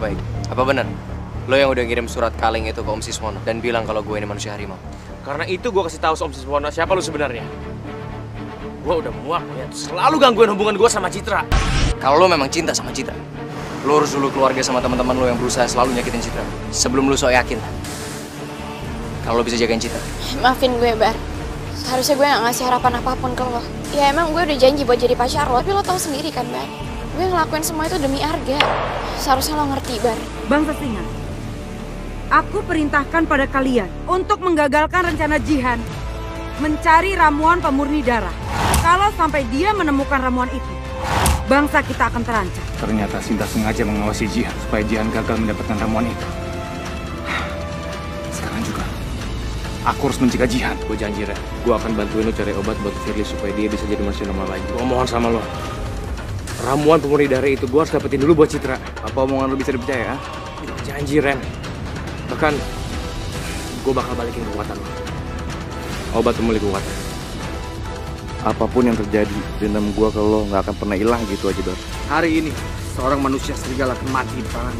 baik. Apa benar? Lo yang udah ngirim surat kaleng itu ke Om Siswono dan bilang kalau gue ini manusia harimau. Karena itu gue kasih tahu Om Siswono siapa lu sebenarnya. Gue udah muak ya, selalu gangguin hubungan gue sama Citra. Kalau lo memang cinta sama Citra, lo urus dulu keluarga sama teman-teman lo yang berusaha selalu nyakitin Citra. Sebelum lo sok yakin kalau lo bisa jagain Citra. Maafin gue, Bar. Harusnya gue gak ngasih harapan apa pun ke lo. Ya emang gue udah janji buat jadi pacar lo, tapi lo tahu sendiri kan, Bar. Gue ngelakuin semua itu demi Arga. Seharusnya lo ngerti, Bar. Bang Sesingan, aku perintahkan pada kalian untuk menggagalkan rencana Jihan mencari ramuan pemurni darah. Kalau sampai dia menemukan ramuan itu, bangsa kita akan terancam. Ternyata Sinta sengaja mengawasi Jihan supaya Jihan gagal mendapatkan ramuan itu. Sekarang juga, aku harus mencegah Jihan. Gue janji, Ren. Gue akan bantuin lo cari obat buat Firly supaya dia bisa jadi manusia normal lagi. Gue mohon sama lo. Ramuan pemurni darah itu gue harus dapetin dulu buat Citra. Apa omongan lu bisa dipercaya? Janji, Ren. Bahkan, gue bakal balikin kekuatan lo. Obat pemulih kekuatan. Apa pun yang terjadi, dendam gua ke lo nggak akan pernah hilang gitu aja, Bar. Hari ini, seorang manusia serigala akan mati di tangan.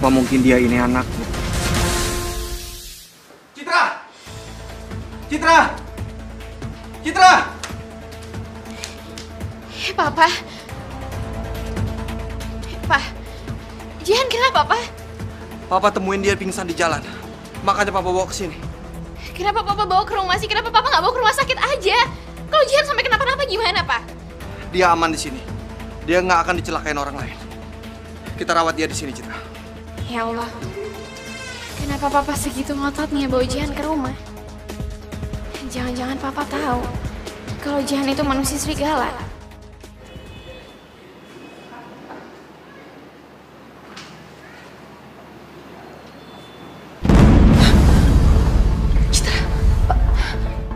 Apa mungkin dia ini anakku? Citra! Citra! Citra! Papa. Pak, Jihan kenapa, Pak? Papa temuin dia pingsan di jalan. Makanya Papa bawa ke sini. Kenapa Papa bawa ke rumah sih? Kenapa Papa nggak bawa ke rumah sakit aja? Kalau Jihan sampai kenapa-napa gimana, Pak? Dia aman di sini. Dia nggak akan dicelakain orang lain. Kita rawat dia di sini, Citra. Ya Allah. Kenapa Papa segitu ngototnya bawa Jihan ke rumah? Jangan-jangan Papa tahu kalau Jihan itu manusia serigala.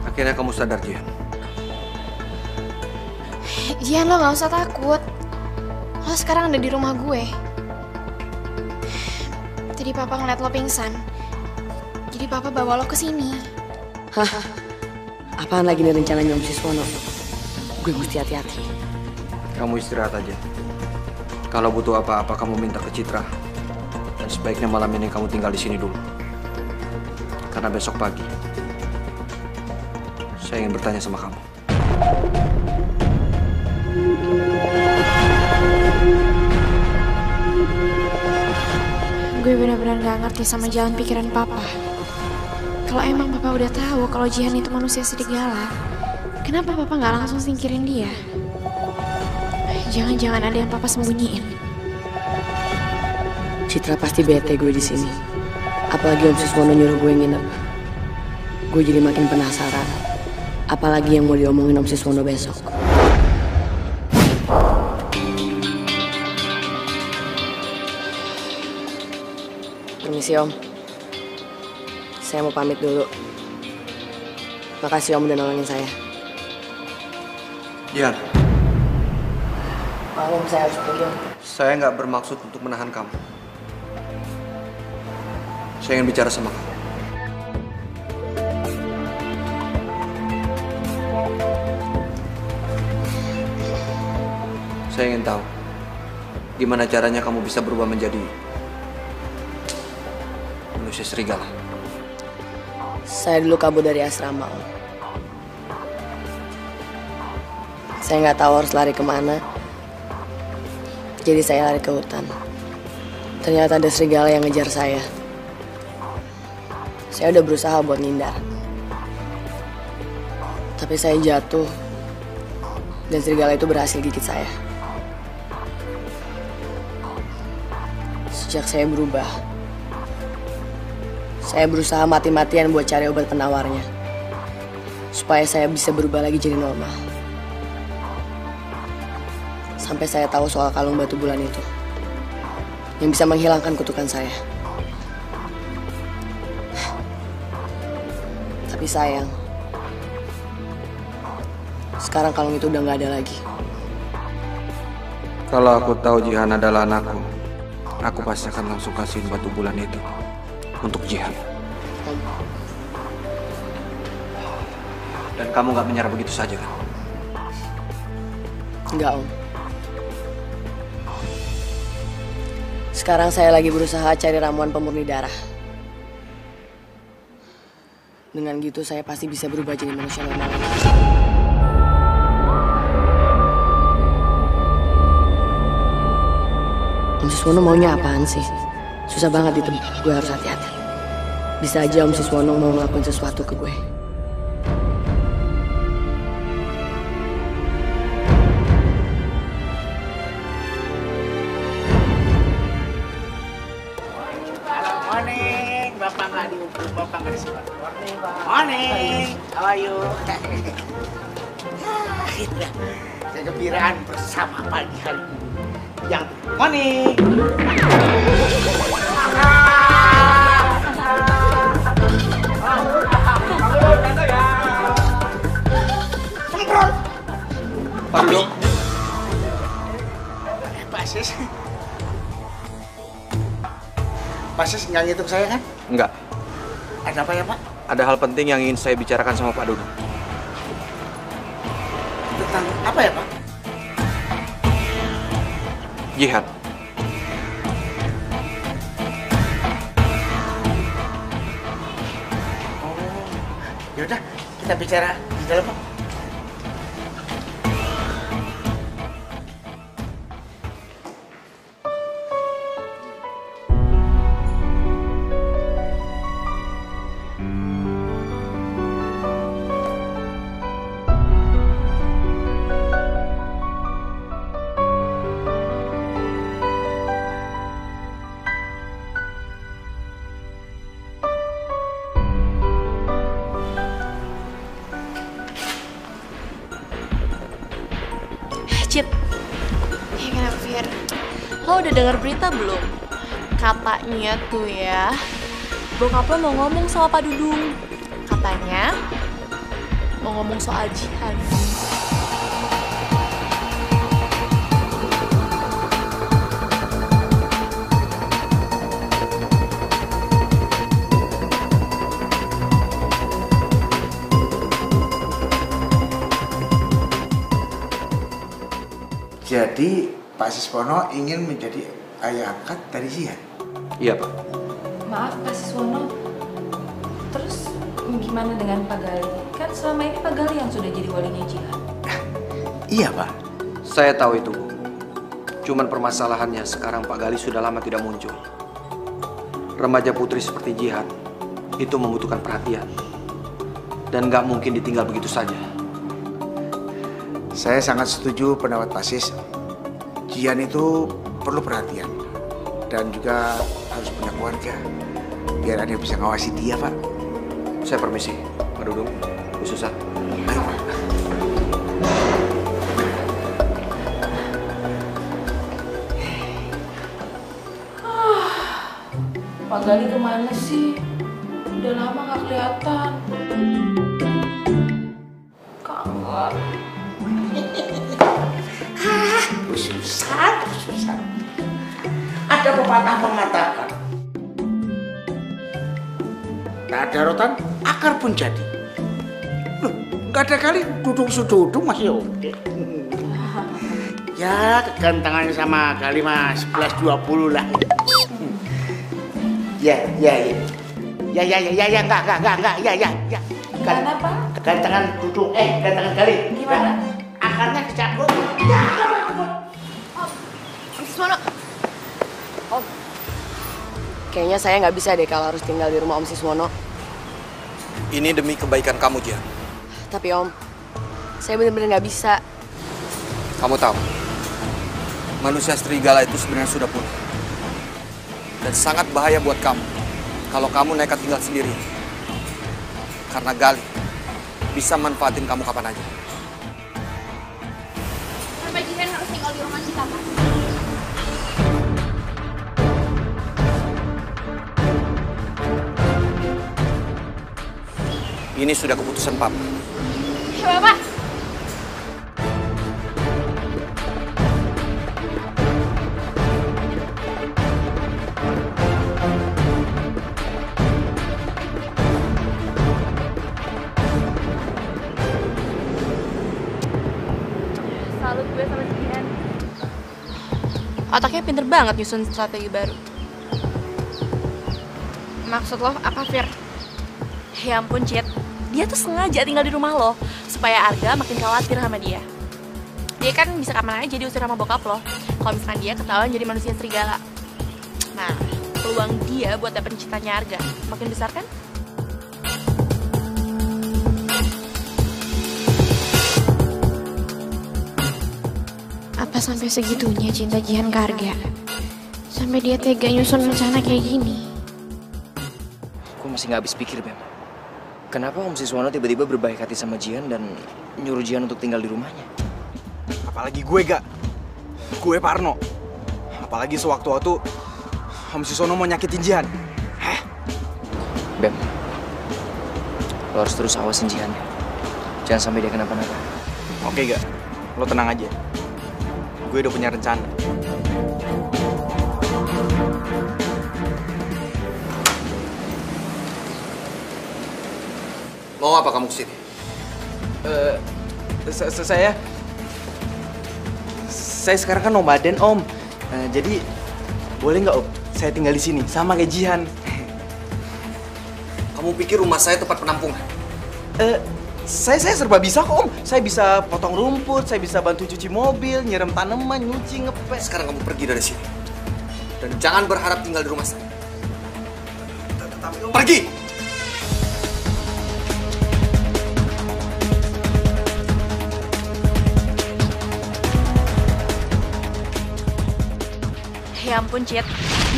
Akhirnya kamu sadar, Jihan. Jihan lo nggak usah takut. Lo sekarang ada di rumah gue. Tadi Papa ngeliat lo pingsan. Jadi Papa bawa lo ke sini. Hah? Apaan lagi nih rencananya Om Siswono? Gue mesti hati-hati. Kamu istirahat aja. Kalau butuh apa-apa, kamu minta ke Citra. Dan sebaiknya malam ini kamu tinggal di sini dulu. Karena besok pagi, saya ingin bertanya sama kamu. Gue benar-benar gak ngerti sama jalan pikiran Papa. Kalau emang Papa udah tahu kalau Jihan itu manusia serigala, kenapa Papa nggak langsung singkirin dia? Jangan-jangan ada yang Papa sembunyiin. Citra pasti bete gue di sini. Apalagi Om Siswono nyuruh gue nginep. Gue jadi makin penasaran. Apalagi yang mau diomongin Om Siswono besok. Permisi Om. Saya mau pamit dulu. Makasih Om udah nolongin saya. Maaf Om, saya harus pergi saya nggak bermaksud untuk menahan kamu. Saya ingin bicara sama kamu. Saya ingin tahu gimana caranya kamu bisa berubah menjadi manusia serigala. Saya dulu kabur dari asrama. Saya nggak tahu harus lari ke mana. Jadi saya lari ke hutan. Ternyata ada serigala yang ngejar saya. Saya udah berusaha buat ngindar. Tapi saya jatuh. Dan serigala itu berhasil gigit saya. Sejak saya berubah, saya berusaha mati-matian buat cari obat penawarnya. Supaya saya bisa berubah lagi jadi normal. Sampai saya tahu soal kalung batu bulan itu. Yang bisa menghilangkan kutukan saya. Tapi sayang. Sekarang kalung itu udah nggak ada lagi. Kalau aku tahu Jihan adalah anakku, aku pasti akan langsung kasihin batu bulan itu untuk jihad. Dan kamu nggak menyerah begitu saja kan? enggak om. Sekarang saya lagi berusaha cari ramuan pemurni darah. Dengan gitu saya pasti bisa berubah jadi manusia normal. Om Siswono maunya apaan sih? Susah banget ditebak, gue harus hati-hati. Bisa aja Om Siswono mau ngelakuin sesuatu ke gue. Morning, Bapak nggak Bapak nggak. Morning, how are you? Itulah kegembiraan bersama pagi hari ini. Yang morning. Nggak ngitung saya kan? enggak. Ada apa ya Pak? Ada hal penting yang ingin saya bicarakan sama Pak Dudung. Tentang apa ya Pak? Jihad. Oh, yaudah kita bicara di dalam Pak. Katanya tuh ya, bokap lo mau ngomong sama Pak Dudung. Katanya mau ngomong soal jihad. Jadi Pak Siswono ingin menjadi ayah angkat dari Zian. Iya, Pak. Maaf Pak Siswono, terus gimana dengan Pak Gali? Kan selama ini Pak Gali yang sudah jadi walinya Jihan. Iya Pak. Saya tahu itu. Bu. Cuman permasalahannya sekarang Pak Gali sudah lama tidak muncul. Remaja putri seperti Jihad itu membutuhkan perhatian. Dan nggak mungkin ditinggal begitu saja. Saya sangat setuju pendapat Pak Sis. Jian itu perlu perhatian dan juga keluarga biar ada yang bisa ngawasi dia Pak. Saya permisi, Pak Dudung, Bu Susan. Ayo Pak. Pak Gali ke mana sih? Udah lama nggak kelihatan. Kangen. Bu Susan, Bu Susan. Ada pepatah mengatakan ada rotan, akar pun jadi. Loh, nggak ada kali duduk sududuk masih oke. Ya, kegantengan sama kali mas 11.20 lah. Ya, ya, ya. Ya, ya, ya, ya, ya, enggak, enggak, enggak, enggak, ya, ya, ya. Gimana Pak? Kegantengan duduk, eh, kegantengan kali. Gimana? Akarnya dicabut. Ya, Om Siswono, Kayaknya saya nggak bisa deh kalau harus tinggal di rumah Om Siswono. Ini demi kebaikan kamu, Jihan. Tapi Om, saya bener-bener nggak bisa. Kamu tahu, manusia serigala itu sebenarnya sudah punah. Dan sangat bahaya buat kamu kalau kamu nekat tinggal sendiri. Karena Gali bisa manfaatin kamu kapan aja. kenapa Jihan harus tinggal di rumah kita, Pak? Ini sudah keputusan Papa. Iya, Papa! Salut sama Otaknya pinter banget nyusun strategi baru. Maksud lo apa, Fir? Ya ampun, Cid. Dia tuh sengaja tinggal di rumah lo supaya Arga makin khawatir sama dia. Dia kan bisa kapan aja diusir sama bokap lo kalau misalkan dia ketahuan jadi manusia serigala. Nah, peluang dia buat dapet cintanya Arga makin besar kan? Apa sampai segitunya cinta Jihan ke Arga? Sampai dia tega nyusun rencana kayak gini. Gue masih nggak habis pikir, Bem. Kenapa Om Siswono tiba-tiba berbaik hati sama Jihan dan nyuruh Jihan untuk tinggal di rumahnya? Apalagi gue gak. Gue Parno. Apalagi sewaktu-waktu Om Sisono mau nyakitin Jihan. Bem, lo harus terus awasin Jihan. Jangan sampai dia kenapa-napa. Oke gak? Lo tenang aja. Gue udah punya rencana. Mau apa kamu ke sini? Eh, sa- sa- saya saya sekarang kan nomaden om. Eh, jadi boleh nggak om? Saya tinggal di sini sama kayak Jihan. Kamu pikir rumah saya tempat penampungan? Eh, saya saya serba bisa kok om. Saya bisa potong rumput, saya bisa bantu cuci mobil, nyiram tanaman, nyuci, ngepel. Sekarang kamu pergi dari sini. Dan jangan berharap tinggal di rumah saya. Pergi! Ya ampun, Cit.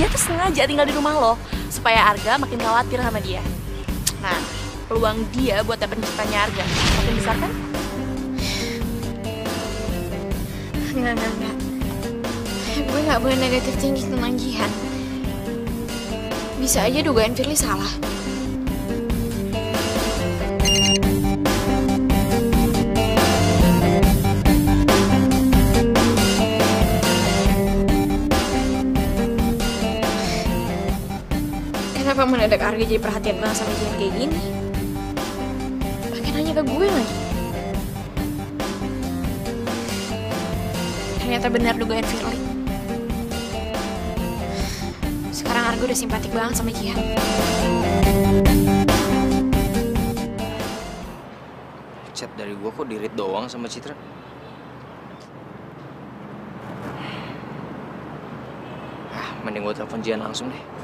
Dia tuh sengaja tinggal di rumah lo supaya Arga makin khawatir sama dia. Nah, peluang dia buat dapet cintanya Arga makin besar kan? Enggak, enggak, enggak. Gue gak boleh negatif thinking tentang Jihan. Bisa aja dugaan Firly salah. Mendadak Arga jadi perhatian banget sama kayak gini? Bahkan nanya ke gue lagi. Ternyata benar dugaan Firly. Sekarang Argo udah simpatik banget sama Jihan. Chat dari gua kok dirit doang sama Citra? Ah, mending gua telepon Jihan langsung deh.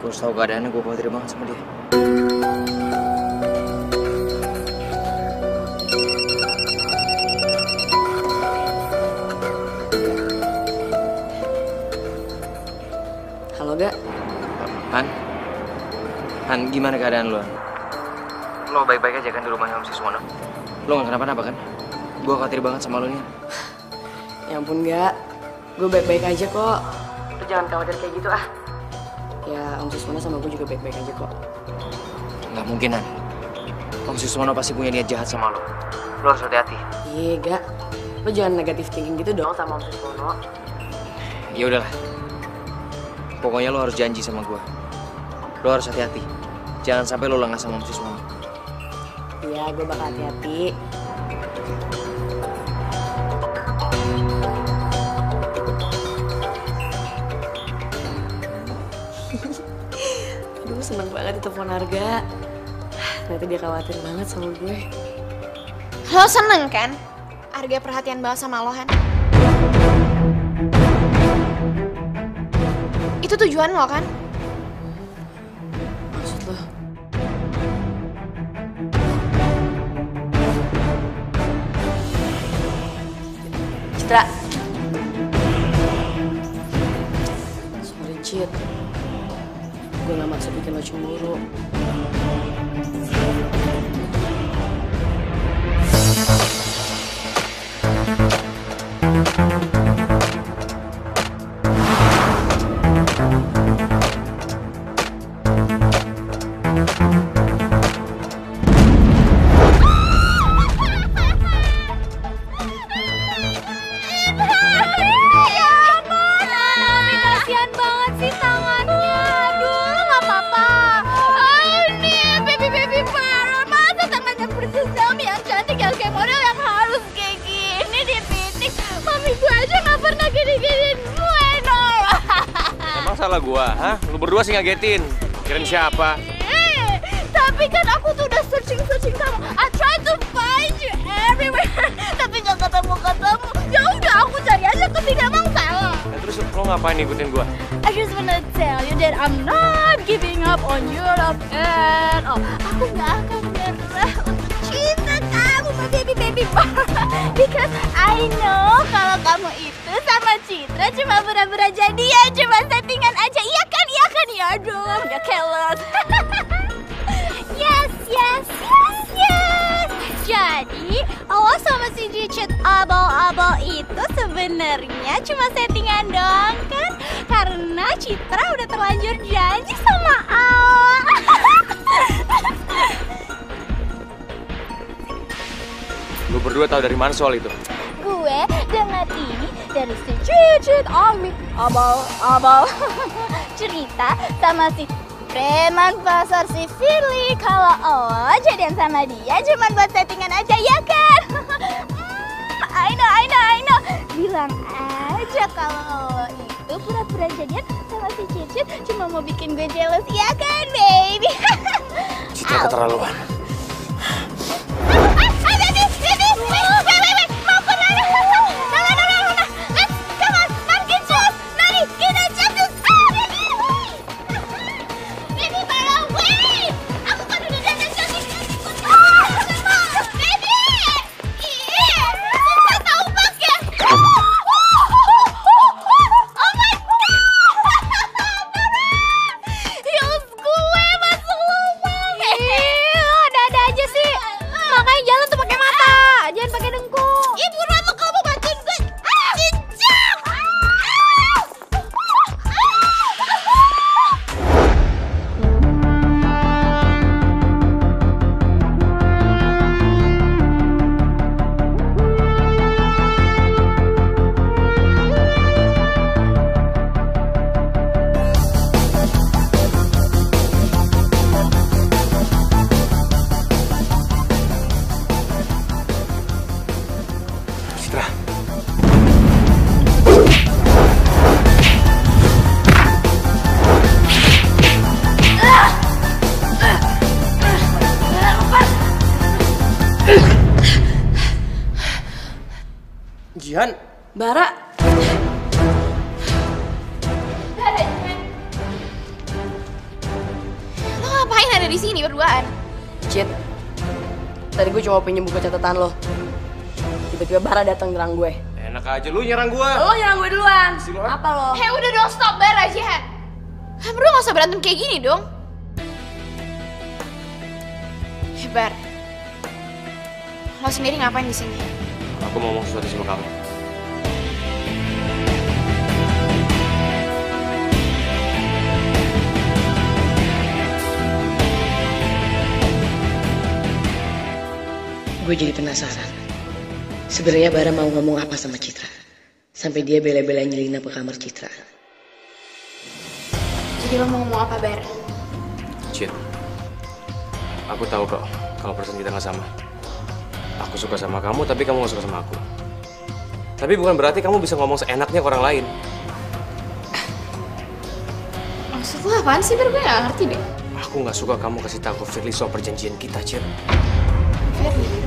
Gue harus tahu keadaannya, gue khawatir banget sama dia. Halo, Gak? Han? Han, gimana keadaan lo? Lo baik-baik aja kan di rumahnya Om Siswono? Lo gak kenapa-napa kan? Gue khawatir banget sama lo nih. Ya ampun, Gak. Gue baik-baik aja kok. Lu jangan khawatir kayak gitu ah. Ya, Om Siswono sama gue juga baik-baik aja kok. Gak mungkin, Han. Om Siswono pasti punya niat jahat sama lo. Lo harus hati-hati. Iya, Gak. Lu jangan negatif thinking gitu dong sama Om Siswono. Ya udahlah. Pokoknya lo harus janji sama gue. Lo harus hati-hati. Jangan sampai lo lengah sama Om Siswono. Iya, gue bakal hati-hati. Banget ditelepon harga. Ternyata dia khawatir banget sama gue. Lo seneng kan? Arga perhatian banget sama lo, Han. Itu tujuan lo kan? Gue gak maksud bikin lo cemburu. bercengkam yang cantik yang kayak model yang harus kayak gini di titik mami gue aja nggak pernah gini-giniin gue no. Emang salah gue hah? Lu berdua sih ngagetin. Kirain siapa? Eh, tapi kan aku tuh udah searching searching kamu. I try to find you everywhere. Tapi nggak ketemu ketemu. Ya udah aku cari aja ke sini emang salah. Eh, terus lo ngapain ngikutin gue I just wanna tell you that I'm not giving up on you love and oh aku nggak akan boy. Because I know kalau kamu itu sama Citra cuma pura-pura jadian, cuma settingan aja. Iya kan, iya kan, ya dong, ya keles. yes, yes, yes, yes. Jadi, lo sama si Jicit abal-abal itu sebenarnya cuma settingan doang kan? Karena Citra udah terlanjur janji sama Allah. Lu berdua tahu dari mana soal itu? Gue dengar ini dari si Cicit Ami abal-abal cerita sama si preman pasar si Firly kalau lo jadian sama dia cuman buat settingan aja ya kan? Hmm, I know, I know, I know. Bilang aja kalau lo itu pura-pura jadian sama si Cicit cuma mau bikin gue jealous ya kan, baby? Citra keterlaluan. Wait. Pinjem buku catatan lo. Tiba-tiba Bara datang nyerang gue. Enak aja lu nyerang gua. Lo nyerang gue duluan. Apa lo? Hei udah dong stop bar aja Han. Han berdua gak usah berantem kayak gini dong. Hei Bar. Lo sendiri ngapain di sini? Aku mau ngomong sesuatu sama kamu. Gue jadi penasaran. Sebenarnya Bara mau ngomong apa sama Citra? Sampai dia bela-bela nyelinap ke kamar Citra. Jadi lo mau ngomong apa Bar? Cit. Aku tahu kok kalau perasaan kita nggak sama. Aku suka sama kamu, tapi kamu nggak suka sama aku. Tapi bukan berarti kamu bisa ngomong seenaknya ke orang lain. Maksud lo apaan sih Bar? Gue gak ngerti deh. Aku nggak suka kamu kasih tahu Firly soal perjanjian kita, Cit. Firly.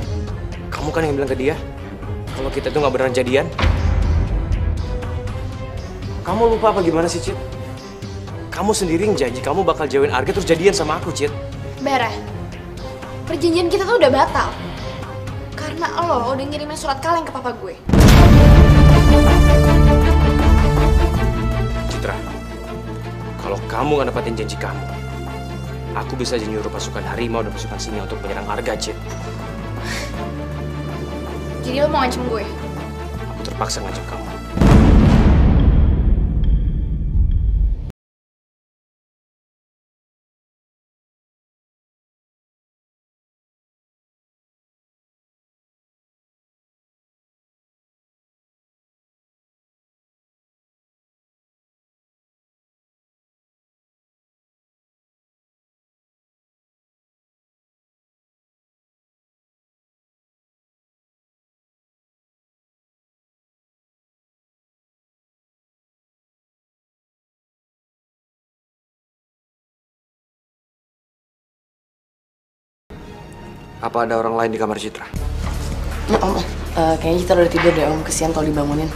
Kamu kan yang bilang ke dia kalau kita tuh nggak beneran jadian. Kamu lupa apa gimana sih, Cit? Kamu sendiri yang janji kamu bakal jauhin Arga terus jadian sama aku, Cit. Bara, perjanjian kita tuh udah batal. Karena lo udah ngirimin surat kaleng ke papa gue. Citra, kalau kamu nggak dapatin janji kamu, aku bisa aja nyuruh pasukan harimau dan pasukan singa untuk menyerang Arga, Cit. Jadi lo mau ngancem gue? Aku terpaksa ngajak kamu. Apa ada orang lain di kamar Citra? Nah, om, eh, kayaknya Citra udah tidur deh om. Kesian kalau dibangunin.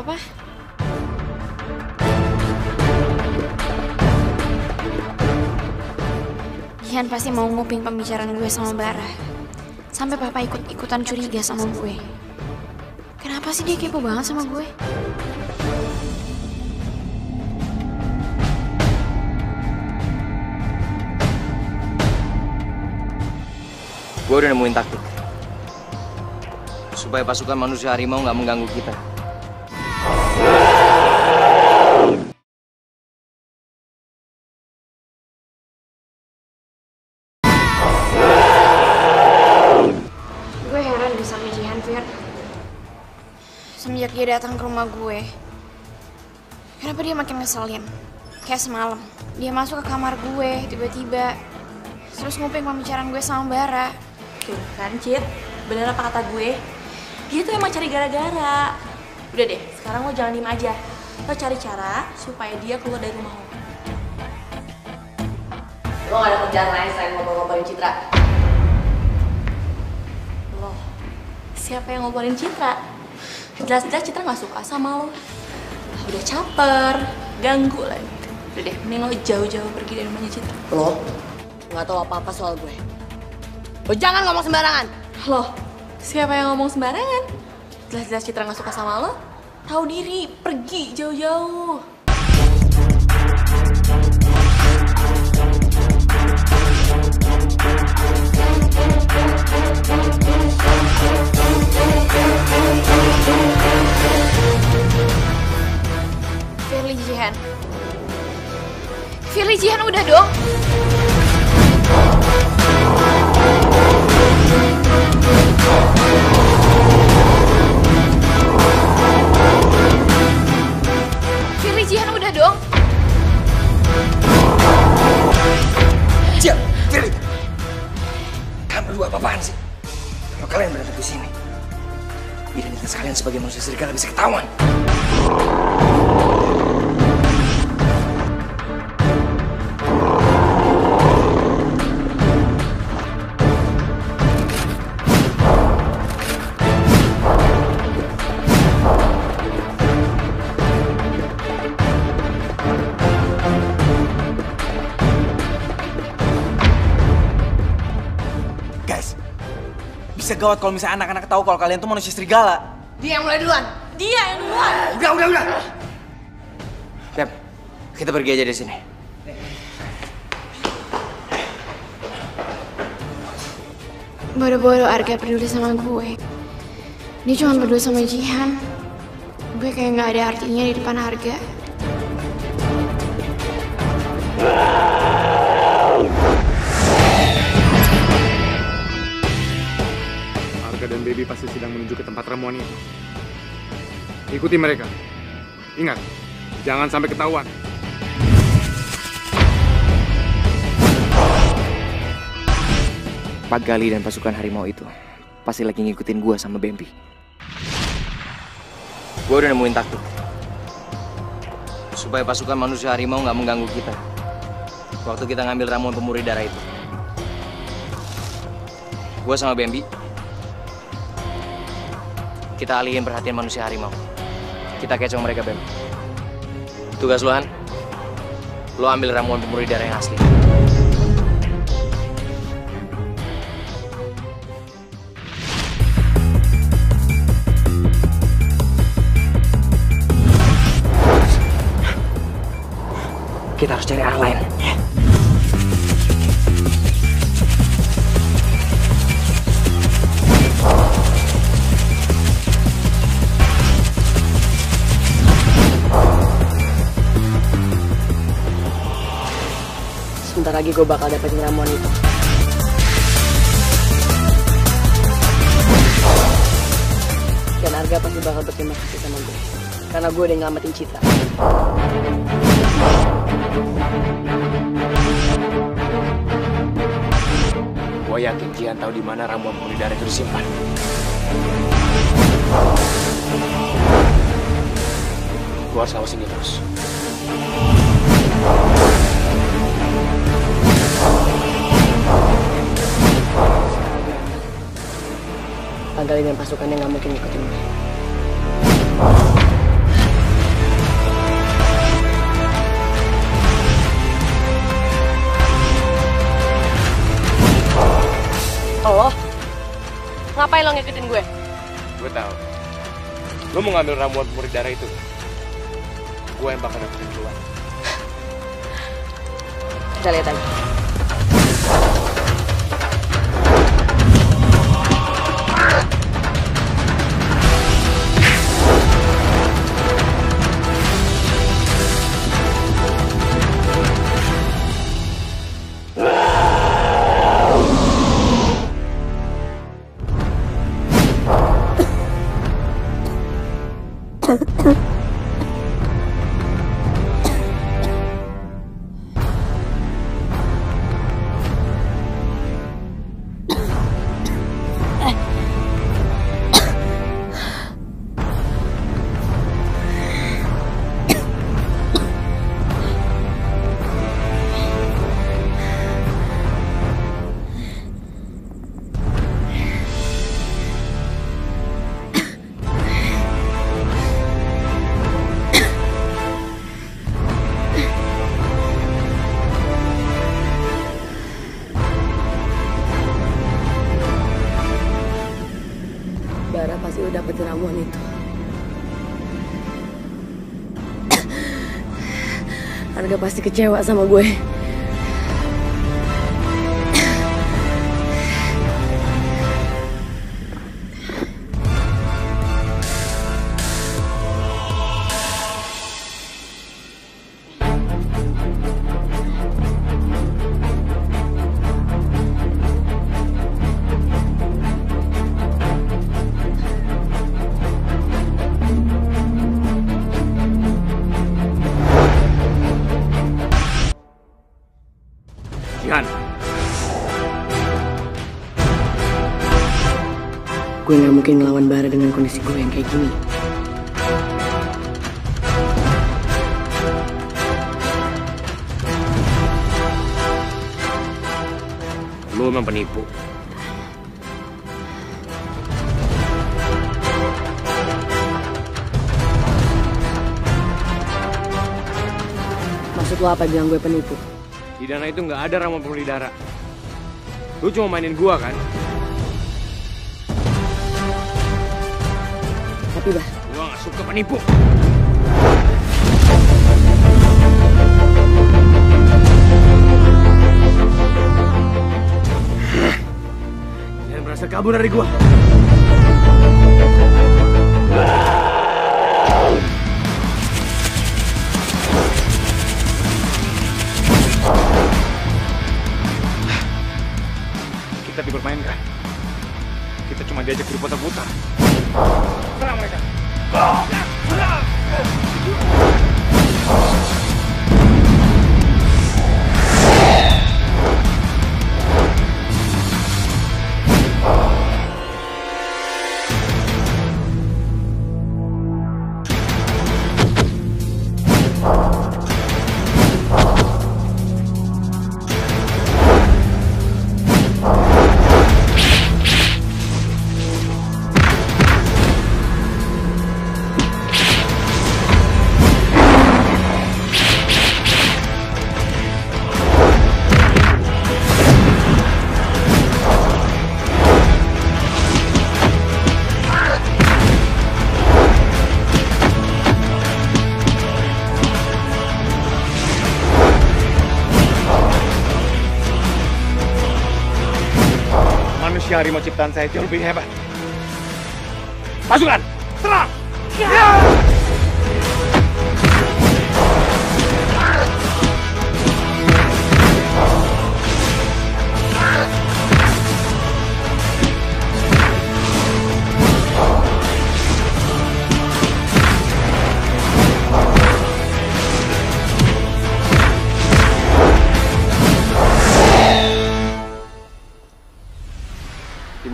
Apa-apa? Jihan pasti mau nguping pembicaraan gue sama Bara. Sampai papa ikut-ikutan curiga sama gue. Kenapa sih dia kepo banget sama gue? Gue udah nemuin taktik. Supaya pasukan manusia harimau nggak mengganggu kita. Datang ke rumah gue, kenapa dia makin ngeselin? Kayak semalam, dia masuk ke kamar gue tiba-tiba, terus nguping pembicaraan gue sama Bara. Tuh kan, Cit. Bener apa kata gue? Dia tuh emang cari gara-gara. Udah deh, sekarang lo jangan diem aja. Lo cari cara supaya dia keluar dari rumah lo. Lo gak ada kerjaan lain selain ngobrol-ngobrolin Citra? Loh, siapa yang ngobrolin Citra? Jelas-jelas Citra gak suka sama lo. Ah, Udah caper, ganggu lagi. Udah deh, mending lo jauh-jauh pergi dari rumahnya Citra. Lo gak tahu apa-apa soal gue. Lo jangan ngomong sembarangan. Loh, siapa yang ngomong sembarangan? Jelas-jelas Citra gak suka sama lo. Tahu diri, pergi jauh-jauh. Firly Jihan. Firly Jihan udah dong. Firly udah dong. Siap, Firly. Kamu berdua apa-apaan sih? Kalau kalian berada di sini, identitas kalian sebagai manusia serigala bisa ketahuan. Gawat kalau misalnya anak-anak tahu kalau kalian tuh manusia serigala. Dia yang mulai duluan. Dia yang duluan. Udah, udah, udah. Feb, kita pergi aja dari sini. Bodoh-bodoh Arga peduli sama gue. Dia cuma peduli sama Jihan. Gue kayak nggak ada artinya di depan Arga. Arga Baby pasti sedang menuju ke tempat ramuan itu. Ikuti mereka. Ingat, jangan sampai ketahuan. Pak Gali dan pasukan harimau itu pasti lagi ngikutin gua sama Bambi. Gua udah nemuin taktik. Supaya pasukan manusia harimau nggak mengganggu kita. Waktu kita ngambil ramuan pemuri darah itu. Gua sama Bambi. Kita alihin perhatian manusia harimau. Kita kecoh mereka, Bam. Tugas lo, Han. Lo ambil ramuan pemuri darah yang asli. Kita harus cari arah lain. Lagi gue bakal dapetin ramuan itu. Dan Arga pasti bakal berterima kasih sama gue. Karena gue udah ngelamatin Citra. Gue yakin Jihan tahu di mana ramuan darah itu disimpan. Gue harus awasin dia terus. Panggalin dan pasukannya nggak mungkin ngikutin gue. Oh, ngapain lo ngikutin gue? Gue tahu. Lo mau ngambil ramuan pembunuh darah itu. Gue yang bakal dapetin keluar. Kita lihat aja. Pasti kecewa sama gue. Gue nggak mungkin ngelawan Bara dengan kondisi gue yang kayak gini. lo memang penipu. Maksud lo apa bilang gue penipu? Di dana itu nggak ada ramuan pembunuh darah. Lu cuma mainin gua kan? Penipu. Jangan berhasil kabur dari gua. Kita dipermainkan. Kita cuma diajak berputar-putar. Harimau ciptaan saya jauh lebih hebat. Pasukan, serang!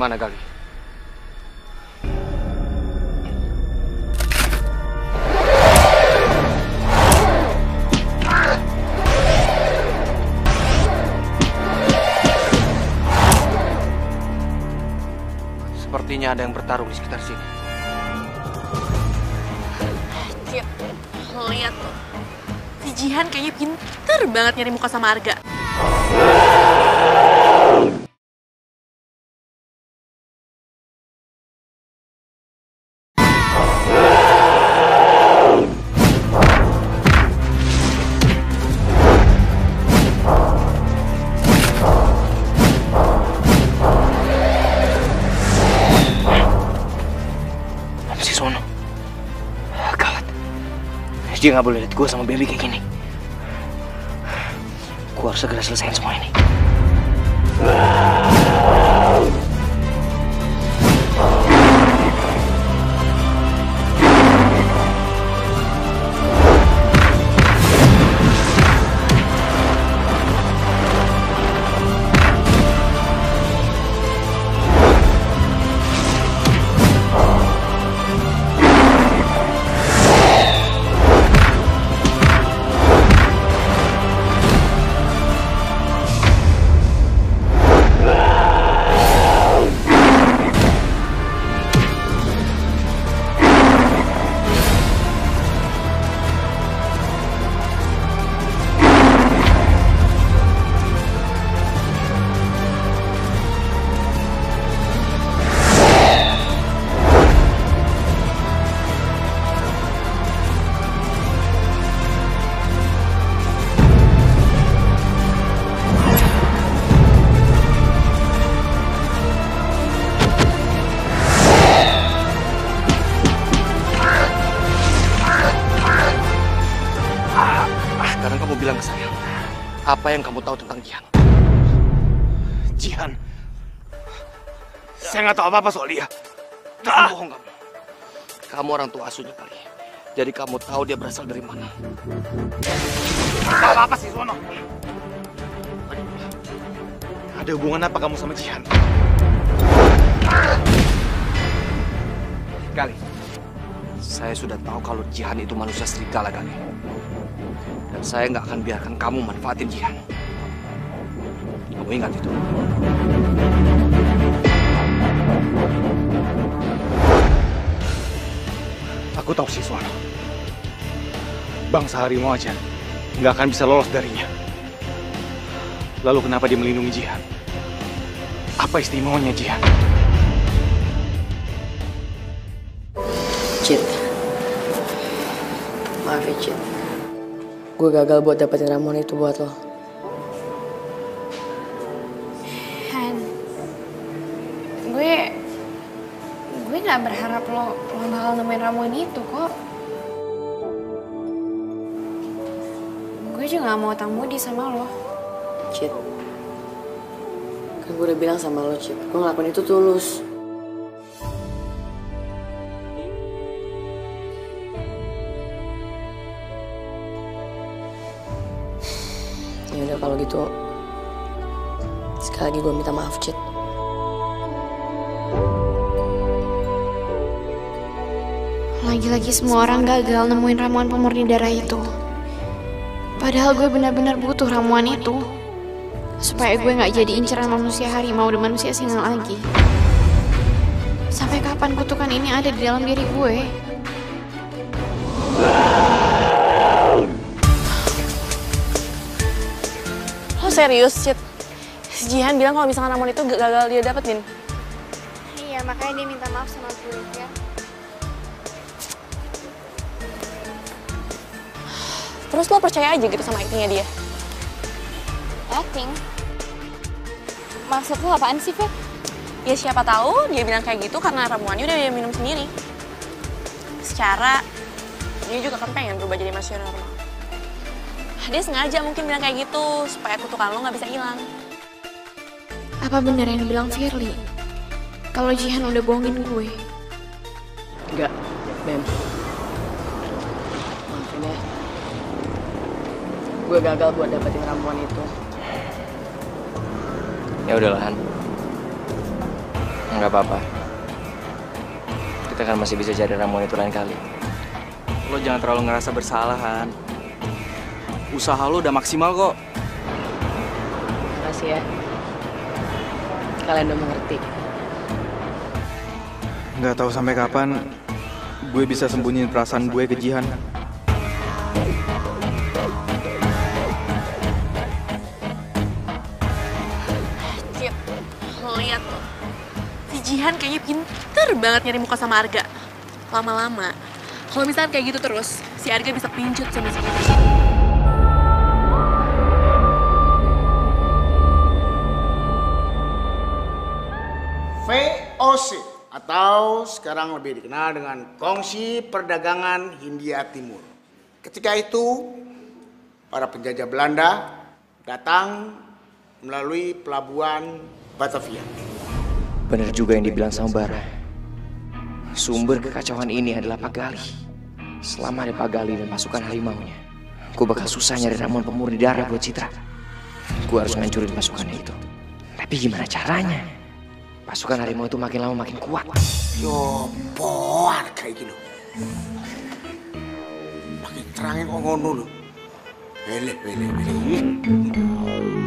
Gimana Gali? Sepertinya ada yang bertarung di sekitar sini. Lihat tuh. Si Jihan kayaknya pinter banget nyari muka sama Arga. Dia nggak boleh lihat gue sama baby kayak gini. Gue harus segera selesaiin semua ini. Tahu apa-apa soal dia. Jangan bohong kamu. Kamu orang tua asuhnya kali. Jadi kamu tahu dia berasal dari mana. Apa apa sih Sono? Ada hubungan apa kamu sama Jihan? Kali. Saya sudah tahu kalau Jihan itu manusia serigala kali. Dan saya nggak akan biarkan kamu manfaatin Jihan. Kamu ingat itu. Aku tahu sih Sono. Bangsa harimau aja nggak akan bisa lolos darinya. Lalu kenapa dia melindungi Jihan? Apa istimewanya Jihan? Cit. Maaf ya. Gue gagal buat dapetin ramuan itu buat lo. Bakal nemuin ramuan itu kok. Gue juga gak mau utang budi sama lo. Cit. Kan gue udah bilang sama lo, Cit. Gue ngelakuin itu tulus. Ya udah kalau gitu sekali lagi gue minta maaf, Cit. Lagi-lagi semua orang gagal nemuin ramuan pemurni darah itu. Padahal gue benar-benar butuh ramuan itu. Supaya gue nggak jadi inceran manusia harimau dan manusia singa lagi. Sampai kapan kutukan ini ada di dalam diri gue? Lo serius, Cit? Si Jihan bilang kalau misalkan ramuan itu gagal dia dapetin. Iya, makanya dia minta maaf sama gue ya. Terus lo percaya aja gitu sama actingnya dia? Acting? Maksud lo apaan sih, Feb? Ya siapa tahu dia bilang kayak gitu karena ramuannya udah dia minum sendiri. Secara dia juga kan pengen berubah jadi manusia normal. Dia sengaja mungkin bilang kayak gitu supaya kutukan lo nggak bisa hilang. Apa benar yang dibilang Firly? Kalau Jihan udah bohongin gue? Enggak, Mem. Gue gagal buat dapetin ramuan itu. Ya udahlah Han. Nggak apa-apa. Kita kan masih bisa cari ramuan itu lain kali. Lo jangan terlalu ngerasa bersalah, Han. Usaha lo udah maksimal kok. Makasih ya. Kalian udah mengerti. Nggak tahu sampai kapan gue bisa sembunyiin perasaan gue ke Jihan. Jihan kayaknya pinter banget nyari muka sama Arga. Lama-lama, kalau misalnya kayak gitu terus, si Arga bisa pincut sama si Jihan. VOC atau sekarang lebih dikenal dengan Kongsi Perdagangan Hindia Timur. Ketika itu, para penjajah Belanda datang melalui pelabuhan Batavia. Bener juga yang dibilang sama Bara. Sumber kekacauan ini adalah Pak Gali. Selama ada Pak Gali dan pasukan harimaunya, gue bakal susah nyari ramuan pemurni darah buat Citra. Gue harus ngancurin pasukannya itu. Tapi gimana caranya? Pasukan harimau itu makin lama makin kuat. Yo, poar kayak gitu. Makin terangin kok ngono. Wele, wele, wele.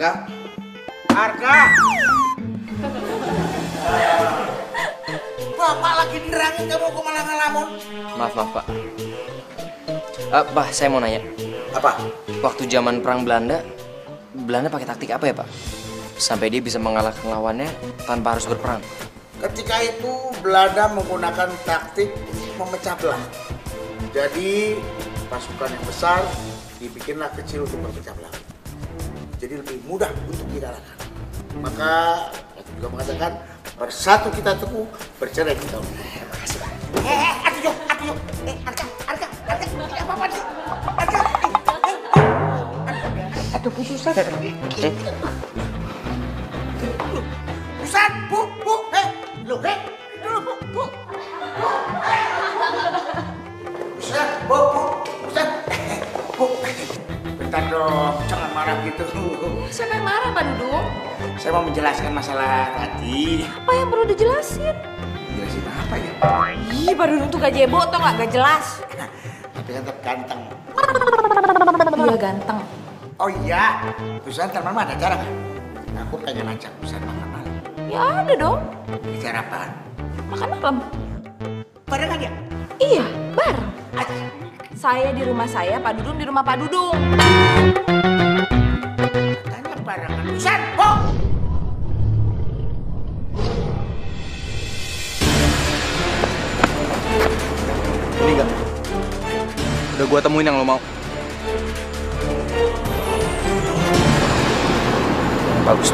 Harga? Harga! Bapak lagi nerangin kamu kok malah ngelamun. Maaf, maaf, Pak. Eh, Pak, saya mau nanya. Apa? Waktu zaman perang Belanda, Belanda pakai taktik apa ya, Pak? Sampai dia bisa mengalahkan lawannya tanpa harus berperang. Ketika itu Belanda menggunakan taktik memecah belah. Jadi pasukan yang besar dibikinlah kecil untuk berpecah belah. Jadi lebih mudah untuk dikalahkan. Maka aku juga mengatakan bersatu kita teguh, bercerai kita unggul. Makasih Pak. Eh, eh, aduh, yo, aduh, yo. Eh, Arka, Arka, Arka, ini apa-apa sih? Arka, eh, eh. Aduh, Bu Susan. Susan, Bu, Bu, eh, lu, eh, dulu, Bu, Bu. Bu, Susan, eh, Bu, bentar dong, jangan marah gitu. Siapa yang marah, Pak Dudung? Saya mau menjelaskan masalah tadi. Apa yang perlu dijelasin? Jelasin apa ya? Ih, Pak Dudung tuh gak jebo tau gak? Gak jelas. Tapi tetap ganteng. Iya ganteng. Oh iya, ntar malam ada acara nggak? Aku pengen ngajak Susan makan malam. Ya ada dong. Acara apaan? Makan malam. Barengan ya? Iya, bareng. Saya di rumah saya, Pak Dudung di rumah Pak Dudung. Tanya barengan. Susan, kok? Ini enggak. Udah gua temuin yang lo mau. Bagus.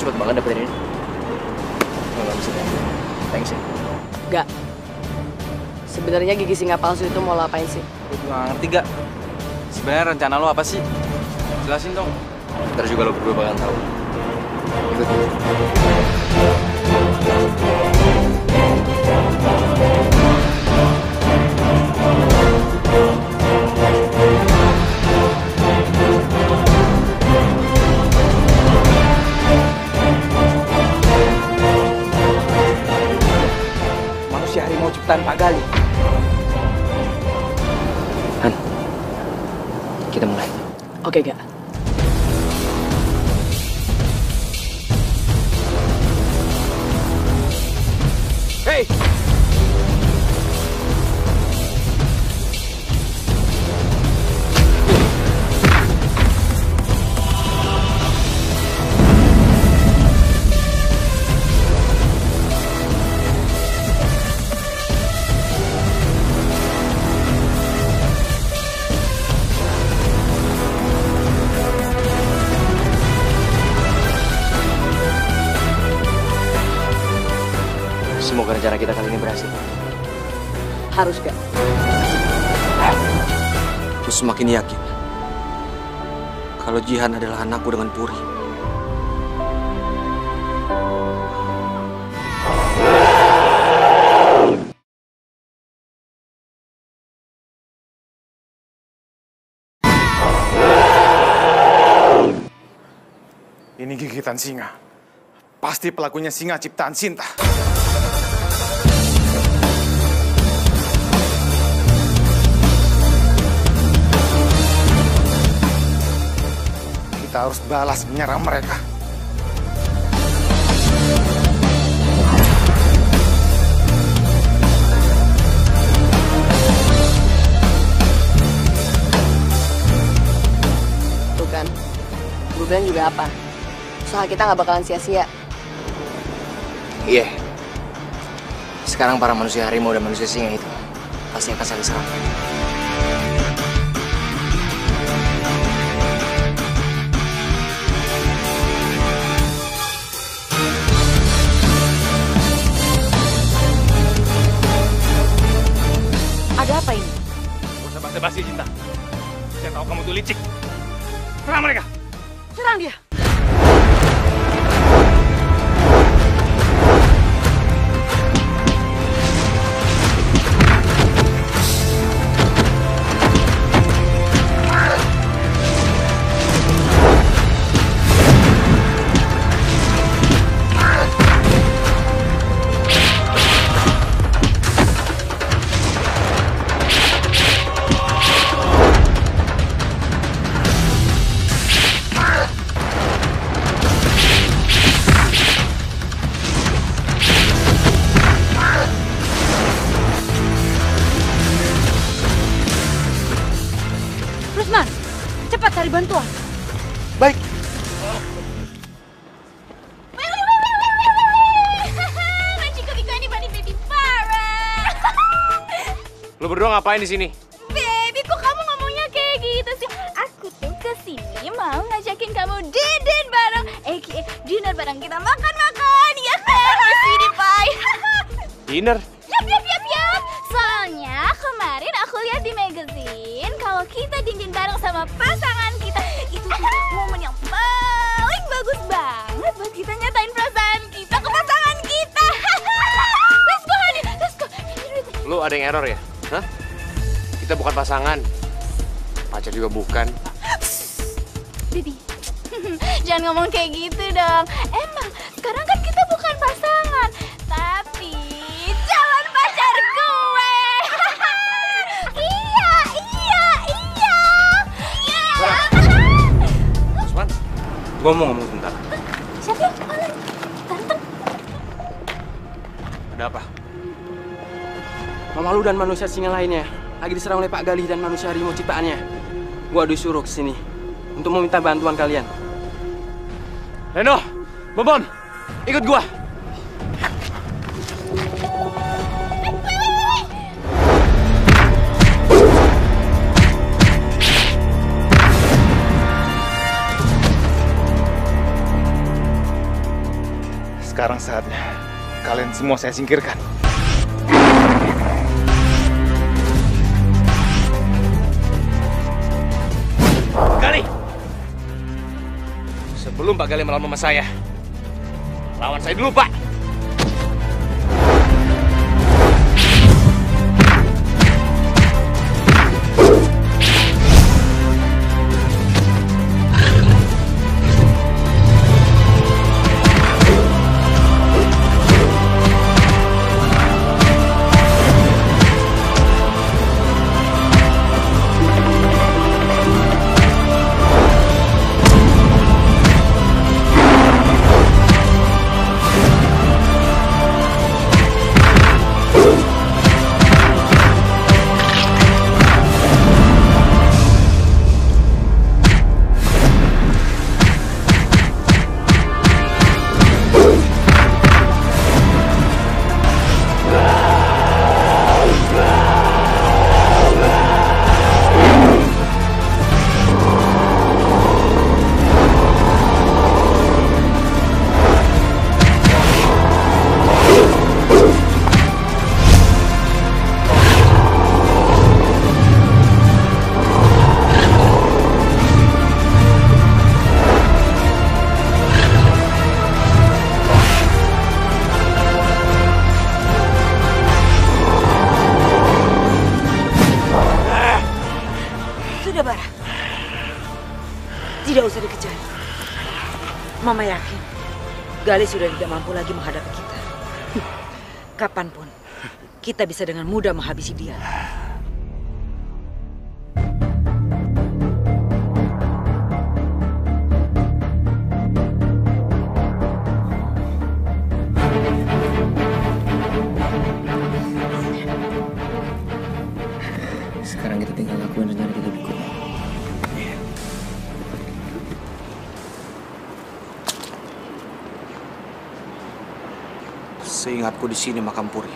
Cepet banget dapetin ini. Nggak bisa. Thanks ya. Gak. Sebenarnya gigi singa palsu itu mau lo apain sih? Gue juga nggak ngerti gak. Sebenarnya rencana lo apa sih? Jelasin dong. Ntar juga lo berdua bakal tahu. Ikut. Manusia harimau ciptaan Pak Gali. Kita mulai. Oke, gak. Hei! Yakin kalau Jihan adalah anakku dengan Puri. Ini gigitan singa. Pasti pelakunya singa ciptaan Sinta. Kita harus balas menyerang mereka. Tuh kan, gue bilang juga apa? Usaha kita nggak bakalan sia-sia. Iya. Sekarang para manusia harimau dan manusia singa itu pasti akan saling serang. Basa-basi cinta. Saya tahu kamu tuh licik. Serang mereka. Serang dia. Cari bantuan. Baik. Lu berdua ngapain di sini? Baby, kok kamu ngomongnya kayak gitu sih? Aku tuh ke sini mau ngajakin kamu dinner bareng, aka dinner bareng kita makan-makan, ya kan, Miss Sweetie Pie? Dinner? Yap, yap, yap, yap. Soalnya kemarin aku lihat di magazine kalau kita dingin bareng sama pasangan momen yang paling bagus banget buat kita nyatain perasaan kita ke pasangan kita. let's go, honey, let's go. Lu ada yang error ya? Hah? Kita bukan pasangan. Pacar juga bukan. Bibi, jangan ngomong kayak gitu dong. Emang sekarang kan gua mau ngomong sebentar. Siapa? Ganteng. Ada apa? Mama lu dan manusia singa lainnya lagi diserang oleh Pak Galih dan manusia harimau ciptaannya. Gua disuruh ke sini untuk meminta bantuan kalian. Reno, Bobon, ikut gua. Semua saya singkirkan. Gali! Sebelum Pak Gali melawan mama saya, lawan saya dulu, Pak. Gali sudah tidak mampu lagi menghadapi kita. Kapan pun kita bisa dengan mudah menghabisi dia. Seingatku di sini makam Puri.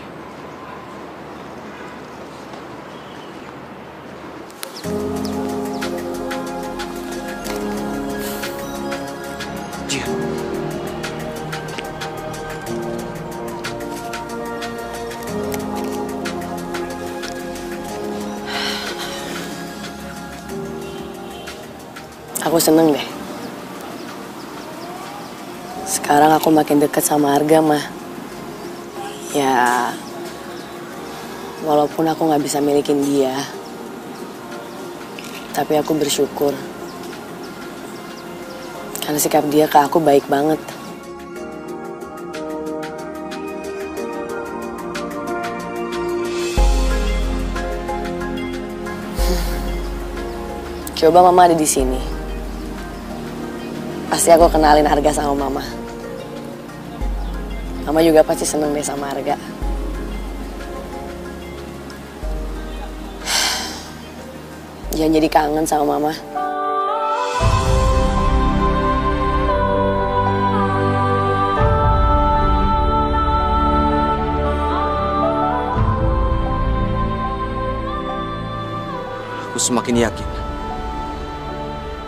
Aku seneng deh. Sekarang aku makin dekat sama Arga, mah. Ya, walaupun aku nggak bisa milikin dia, tapi aku bersyukur. Karena sikap dia ke aku baik banget. Coba mama ada di sini. Pasti aku kenalin harga sama mama. Mama juga pasti seneng deh sama harga. Jangan jadi kangen sama mama. Aku semakin yakin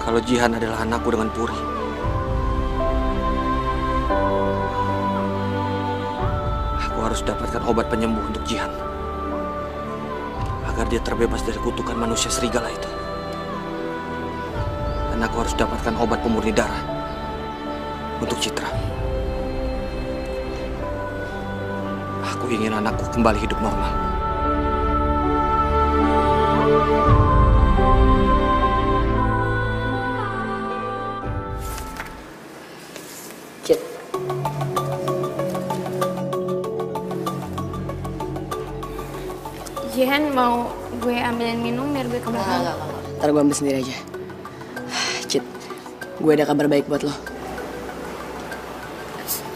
kalau Jihan adalah anakku dengan Puri. Harus dapatkan obat penyembuh untuk Jihan. Agar dia terbebas dari kutukan manusia serigala itu. Dan aku harus dapatkan obat pemurni darah untuk Citra. Aku ingin anakku kembali hidup normal. Jihan mau gue ambilin minum biar gue ke belakang. ntar gue ambil sendiri aja. Cit, gue ada kabar baik buat lo.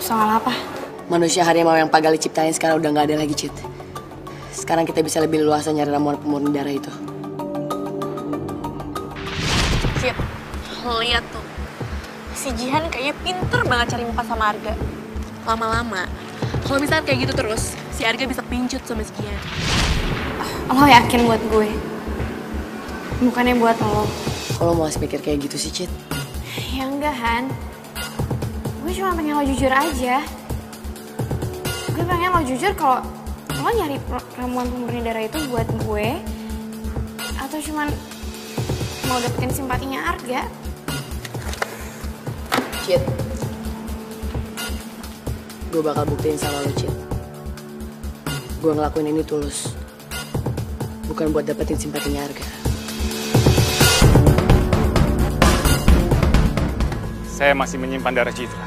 Soal apa? Manusia harimau yang Pak Gali ciptain sekarang udah nggak ada lagi, Cit. Sekarang kita bisa lebih leluasa nyari ramuan pemurni darah itu. Cip, lihat tuh. Si Jihan kayaknya pinter banget cari muka sama Arga. Lama-lama, kalau misalnya kayak gitu terus, si Arga bisa pincut sama si Jihan. Lo yakin buat gue? Bukannya buat lo. Kalau mau mikir kayak gitu sih, Cit. Ya enggak, Han. Gue cuma pengen lo jujur aja. Gue pengen lo jujur kalau lo nyari ramuan pemurni darah itu buat gue atau cuman mau dapetin simpatinya Arga. Cit. Gue bakal buktiin sama lo, Cit. Gue ngelakuin ini tulus. Bukan buat dapetin simpatinya harga. Saya masih menyimpan darah Citra.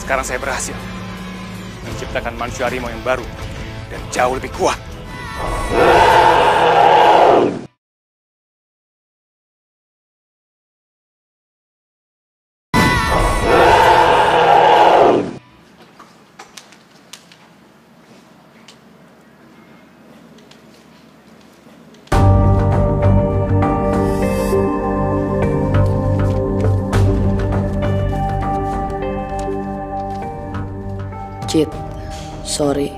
Sekarang saya berhasil menciptakan manusia harimau yang baru dan jauh lebih kuat. Sorry.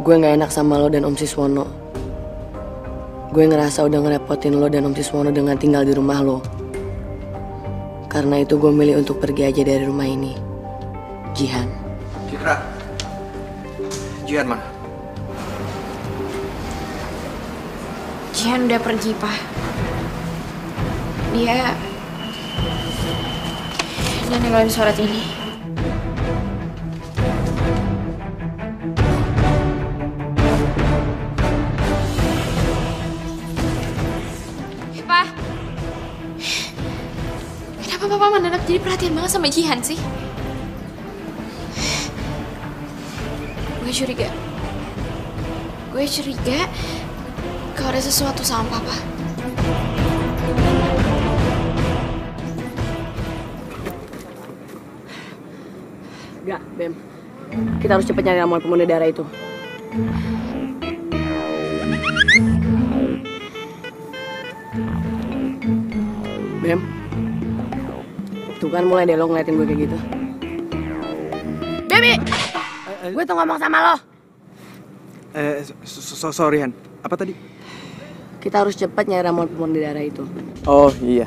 Gue gak enak sama lo dan Om Siswono. Gue ngerasa udah ngerepotin lo dan Om Siswono dengan tinggal di rumah lo. Karena itu gue milih untuk pergi aja dari rumah ini. Jihan. Citra. Jihan mana? Jihan udah pergi, Pak. Dia... Dia ninggalin surat ini. Jadi perhatian banget sama Jihan sih? Gue curiga. Gue curiga kalau ada sesuatu sama papa. Gak, Bem. Kita harus cepat nyari ramuan pemuda darah itu. Bem. Tuh kan mulai deh lo ngeliatin gue kayak gitu. Baby! Gue tuh ngomong sama lo. Eh, so- so- sorry Han. Apa tadi? Kita harus cepat nyari ramuan pemuda darah itu. Oh iya.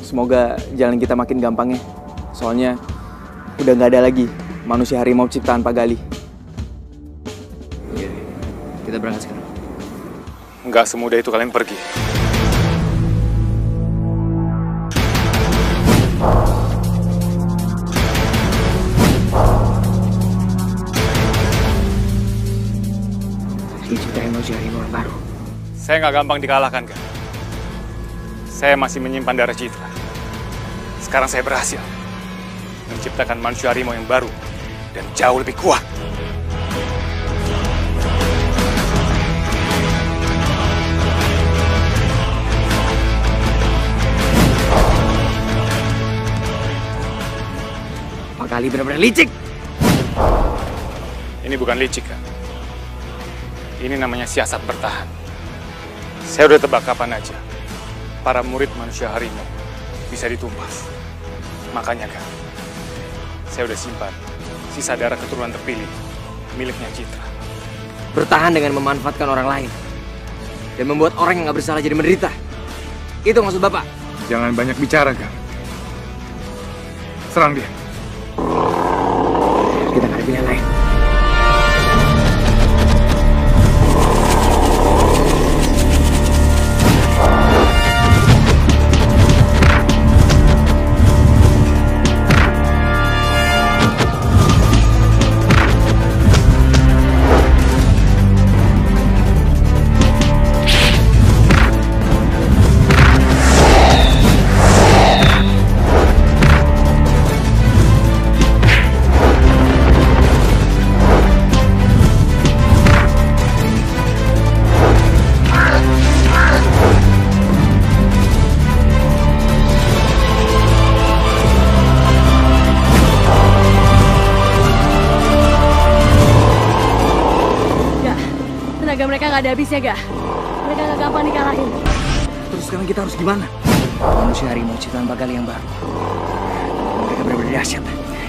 Semoga jalan kita makin gampang ya. Soalnya udah nggak ada lagi manusia harimau ciptaan Pak Gali. Iya, kita berangkat sekarang. Nggak semudah itu kalian pergi. Saya nggak gampang dikalahkan, kan? Saya masih menyimpan darah Citra. Sekarang saya berhasil menciptakan manusia harimau yang baru dan jauh lebih kuat. Pak Gali benar-benar licik. Ini bukan licik, kan? Ini namanya siasat bertahan. Saya udah tebak kapan aja para murid manusia harimau bisa ditumpas. Makanya, kan, saya udah simpan sisa darah keturunan terpilih miliknya Citra. Bertahan dengan memanfaatkan orang lain. Dan membuat orang yang nggak bersalah jadi menderita. Itu maksud Bapak. Jangan banyak bicara, kan? Serang dia. Kita nggak ada pilihan lain. Ada habisnya gak. Mereka gak gampang dikalahin. Terus sekarang kita harus gimana? Manusia harimau ciptaan Pak Gali yang baru. Mereka benar-benar dahsyat.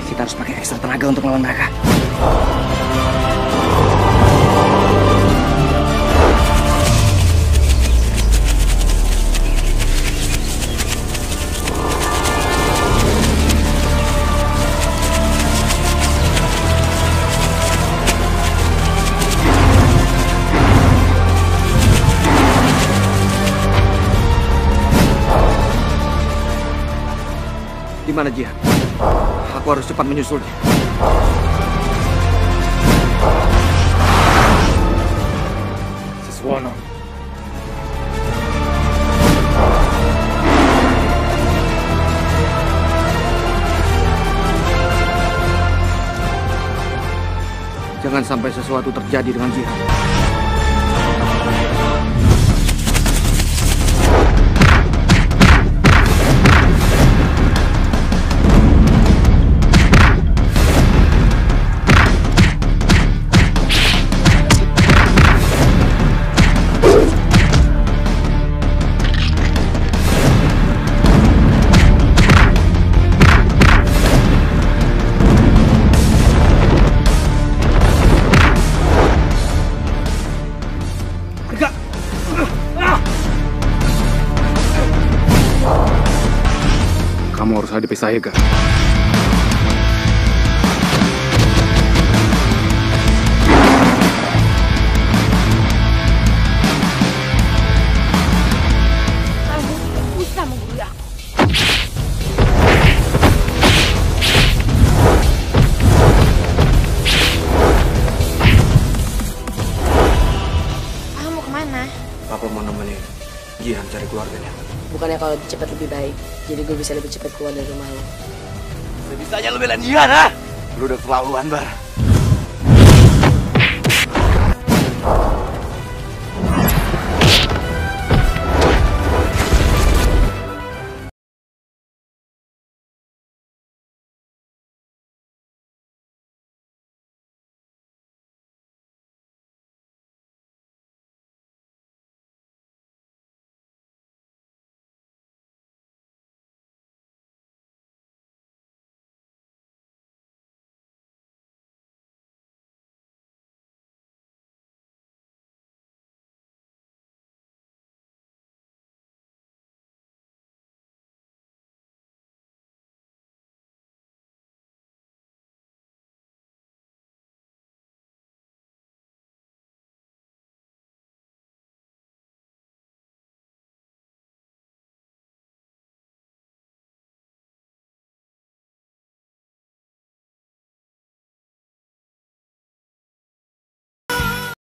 Kita harus pakai ekstra tenaga untuk melawan mereka. Mana Jihan? Aku harus cepat menyusulnya. Siswono. Jangan sampai sesuatu terjadi dengan Jihan. Kamu harus hadapi saya, Gar. Papa mau ke mana? Papa mau nemenin Jihan cari keluarganya. Bukannya kalau lebih cepat lebih baik. Jadi gue bisa lebih cepat keluar dari rumah lo. Sebisanya lu belain Jihan, ha? Lu udah keterlaluan, Bar.